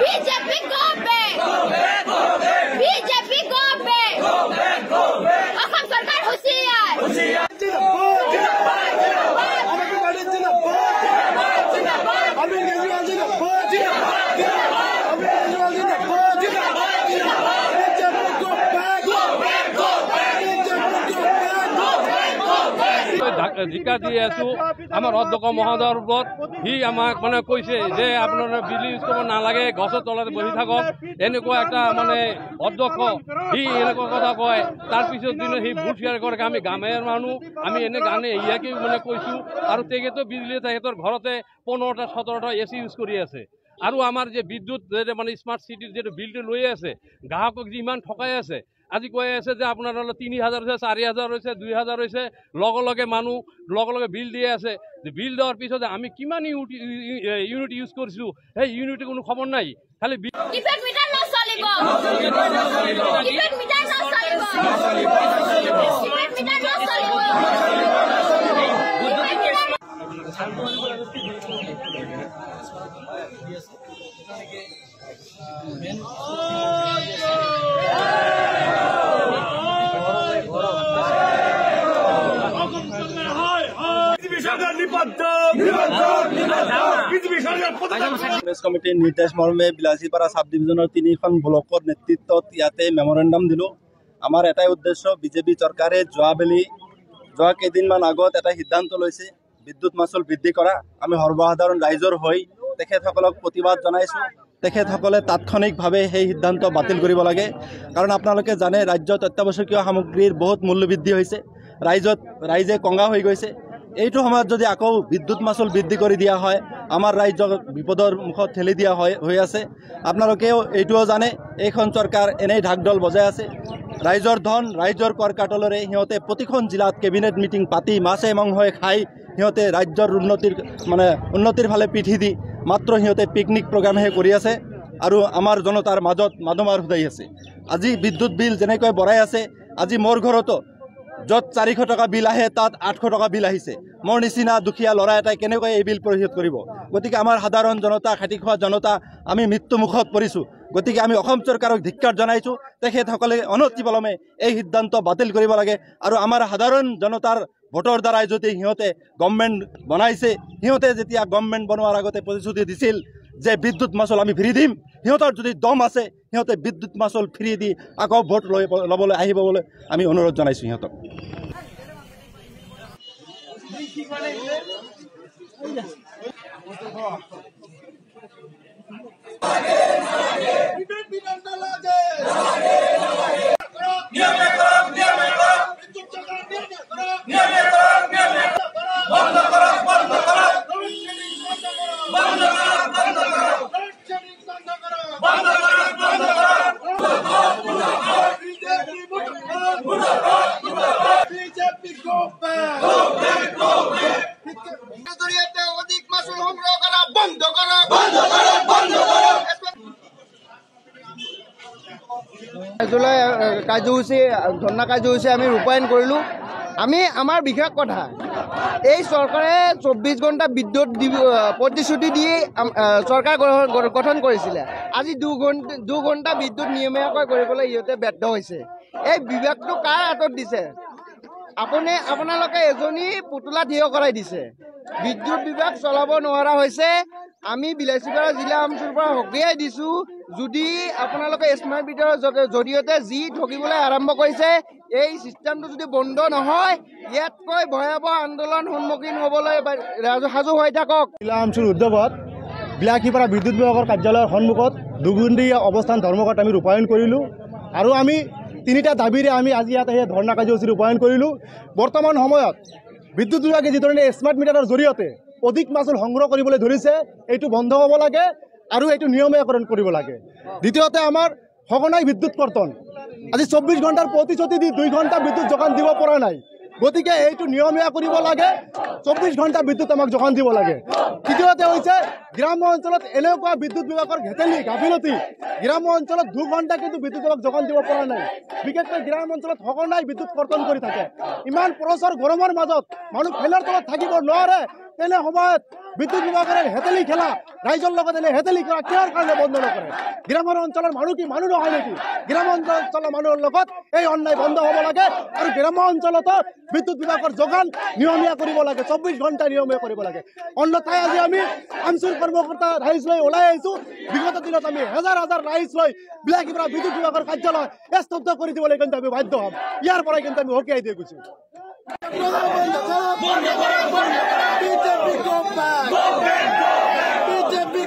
BJP জিকা দি আছো। আমাৰ অধ্যক্ষ মহোদয়ৰ ওপৰত সি আমাক মানে কৈছে যে আপোনালোকে বিজুলী ইউজ কৰিব নালাগে গছৰ তলতে বহি থাকক। এনেকুৱা এটা মানে অধ্যক্ষ সি এনেকুৱা কথা কয়। তাৰপিছত দিনে সি ভোট শ্বেয়াৰ কৰে আমি গাঁৱৰ মানুহ আমি এনে গানে ইয়াকে মানে কৈছোঁ। আৰু তেখেতো বিজুলী তেখেতৰ ঘৰতে পোন্ধৰটা সোতৰটা এ চি ইউজ কৰি আছে। আৰু আমাৰ যে বিদ্যুৎ যে মানে স্মাৰ্ট চিটিৰ যিটো বিলটো লৈ আছে গ্ৰাহকক যিমান ঠকাই আছে আজি কৈ আছে যে আপোনাৰ অলপ তিনি হাজাৰ হৈছে চাৰি হাজাৰ হৈছে দুই হাজাৰ হৈছে লগে লগে মানুহ লগে লগে বিল দিয়ে আছে। বিল দিয়াৰ পিছত আমি কিমান ইউনিট ইউনিট ইউজ কৰিছোঁ সেই ইউনিটৰ কোনো খবৰ নাই। খালি বিল কংগ্ৰেছ কমিটিৰ নিৰ্দেশ মৰ্মে বিলাসীপাৰা চাব ডিভিজনৰ তিনিখন ব্লকৰ নেতৃত্বত ইয়াতে মেমৰেণ্ডাম দিলোঁ। আমাৰ এটাই উদ্দেশ্য বিজেপি চৰকাৰে যোৱাবেলি যোৱা কেইদিনমান আগত এটা সিদ্ধান্ত লৈছে বিদ্যুৎ মাচুল বৃদ্ধি কৰা। আমি সৰ্বসাধাৰণ ৰাইজৰ হৈ তেখেতসকলক প্ৰতিবাদ জনাইছোঁ। তেখেতসকলে তাৎক্ষণিকভাৱে সেই সিদ্ধান্ত বাতিল কৰিব লাগে। কাৰণ আপোনালোকে জানে ৰাজ্যত অত্যাৱশ্যকীয় সামগ্ৰীৰ বহুত মূল্য বৃদ্ধি হৈছে। ৰাইজত ৰাইজে কঙা হৈ গৈছে। এইটো সময়ত যদি আকৌ বিদ্যুৎ মাচুল বৃদ্ধি কৰি দিয়া হয় আমাৰ ৰাজ্যক বিপদৰ মুখত ঠেলি দিয়া হয় হৈ আছে। আপোনালোকেও এইটোও জানে এইখন চৰকাৰ এনেই ঢাকডল বজাই আছে। ৰাইজৰ ধন ৰাইজৰ কৰ কাটলেৰে সিহঁতে প্ৰতিখন জিলাত কেবিনেট মিটিং পাতি মাছে মাংসই খাই সিহঁতে ৰাজ্যৰ উন্নতিৰ মানে উন্নতিৰ ফালে পিঠি দি মাত্ৰ সিহঁতে পিকনিক প্ৰগ্ৰামহে কৰি আছে আৰু আমাৰ জনতাৰ মাজত মাধমাৰ সুধাই আছে। আজি বিদ্যুৎ বিল যেনেকৈ বঢ়াই আছে আজি মোৰ ঘৰতো য'ত চাৰিশ টকা বিল আহে তাত আঠশ টকা বিল আহিছে। মোৰ নিচিনা দুখীয়া ল'ৰা এটাই কেনেকৈ এই বিল পৰিশোধ কৰিব? গতিকে আমাৰ সাধাৰণ জনতা খাটি খোৱা জনতা আমি মৃত্যুমুখত পৰিছোঁ। গতিকে আমি অসম চৰকাৰক ধিক্কাৰ জনাইছোঁ। তেখেতসকলে অনতিপলমে এই সিদ্ধান্ত বাতিল কৰিব লাগে আৰু আমাৰ সাধাৰণ জনতাৰ ভোটৰ দ্বাৰাই যদি সিহঁতে গভমেণ্ট বনাইছে সিহঁতে যেতিয়া গভমেণ্ট বনোৱাৰ আগতে প্ৰতিশ্ৰুতি দিছিল যে বিদ্যুৎ মাচুল আমি ফ্ৰী দিম সিহঁতৰ যদি দম আছে সিহঁতে বিদ্যুৎ মাচুল ফ্ৰী দি আকৌ ভোট লৈ ল'বলৈ আহিব বুলি আমি অনুৰোধ জনাইছোঁ সিহঁতক গো ব্যাক জৰিয়তে অধিক মাচুল সংগ্ৰহ কৰা বন্ধ কৰা বন্ধ কৰা বন্ধ কৰা জুলাই কাৰ্যসূচী ধৰ্ণা কাৰ্যসূচী আমি ৰূপায়ণ কৰিলোঁ। আমি আমাৰ বিশেষ কথা এই চৰকাৰে চৌব্বিছ ঘণ্টা বিদ্যুৎ প্ৰতিশ্ৰুতি দি চৰকাৰ গঠন কৰিছিলে। আজি দুঘণ্টা দুঘণ্টা বিদ্যুৎ নিয়মীয়াকৈ কৰিবলৈ ইহঁতে ব্যৰ্থ হৈছে। এই বিভাগটো কাৰ হাতত দিছে? আপুনি আপোনালোকে এজনী পুতলা থিয় কৰাই দিছে। বিদ্যুৎ বিভাগ চলাব নোৱাৰা হৈছে। আমি বিলাচীপাৰা জিলা অঞ্চলৰ পৰা সকীয়াই দিছোঁ। যদি আপোনালোকে স্মাৰ্ট মিটাৰৰ জৰিয়- জৰিয়তে যি ঠগিবলৈ আৰম্ভ কৰিছে এই ছিষ্টেমটো যদি বন্ধ নহয় ইয়াতকৈ ভয়াৱহ আন্দোলন সন্মুখীন হ'বলৈ সাজু হৈ থাকক। জিলা অঞ্চল উদ্যোগত বিলাসীপাৰা বিদ্যুৎ বিভাগৰ কাৰ্যালয়ৰ সন্মুখত দুগুণ্ডী অৱস্থান ধৰ্মঘট আমি ৰূপায়ণ কৰিলোঁ। আৰু আমি তিনিটা দাবীৰে আমি আজি ইয়াত সেই ধৰ্ণা কাৰ্যসূচী ৰূপায়ণ কৰিলোঁ। বৰ্তমান সময়ত বিদ্যুৎ বিভাগে যিধৰণে স্মাৰ্ট মিটাৰৰ জৰিয়তে অধিক মাচুল সংগ্ৰহ কৰিবলৈ ধৰিছে এইটো বন্ধ হ'ব লাগে আৰু এইটো নিয়মীয়াকৰণ কৰিব লাগে। দ্বিতীয়তে আমাৰ সঘনাই বিদ্যুৎ কৰ্তন। আজি চৌব্বিছ ঘণ্টাৰ প্ৰতিশ্ৰুতি দি দুই ঘণ্টা বিদ্যুৎ যোগান দিব পৰা নাই। গতিকে এইটো নিয়মীয়া কৰিব লাগে। চৌব্বিছ ঘণ্টা বিদ্যুৎ আমাক যোগান দিব লাগে। তৃতীয়তে হৈছে গ্ৰাম্য অঞ্চলত এনেকুৱা বিদ্যুৎ বিভাগৰ ঘেটেলি গাফিলতি। গ্ৰাম্য অঞ্চলত দুঘণ্টা কিন্তু বিদ্যুৎ বিভাগ যোগান দিব পৰা নাই। বিশেষকৈ গ্ৰাম্য অঞ্চলত সঘনাই বিদ্যুৎ কৰ্তন কৰি থাকে। ইমান প্ৰচৰ গৰমৰ মাজত মানুহ ফেনৰ তলত থাকিব নোৱাৰে। তেনে সময়ত বিদ্যুৎ বিভাগেৰে হেতেলি খেলা ৰাইজৰ লগত এনে হেতেলি খেলা কিহৰ কাৰণে বন্ধ নকৰে? গ্ৰাম্য অঞ্চলৰ মানুহ কি মানুহ নহয় নেকি? গ্ৰাম্য অঞ্চলৰ মানুহৰ লগত এই অন্যায় বন্ধ হ'ব লাগে আৰু গ্ৰাম্য অঞ্চলতো বিদ্যুৎ বিভাগৰ যোগান নিয়মীয়া কৰিব লাগে চৌব্বিছ ঘণ্টা নিয়মীয়া কৰিব লাগে। অন্যথাই আজি আমি আমচুৰ কৰ্মকৰ্তা ৰাইজ লৈ ওলাই আহিছোঁ। বিগত দিনত আমি হাজাৰ হাজাৰ ৰাইজ লৈ বিলাসীৰ পৰা বিদ্যুৎ বিভাগৰ কাৰ্যালয় স্তব্ধ কৰি দিবলৈ কিন্তু আমি বাধ্য হ'ম। ইয়াৰ পৰাই কিন্তু আমি হকিয়াই দিয়ে গৈছোঁ বিজেপি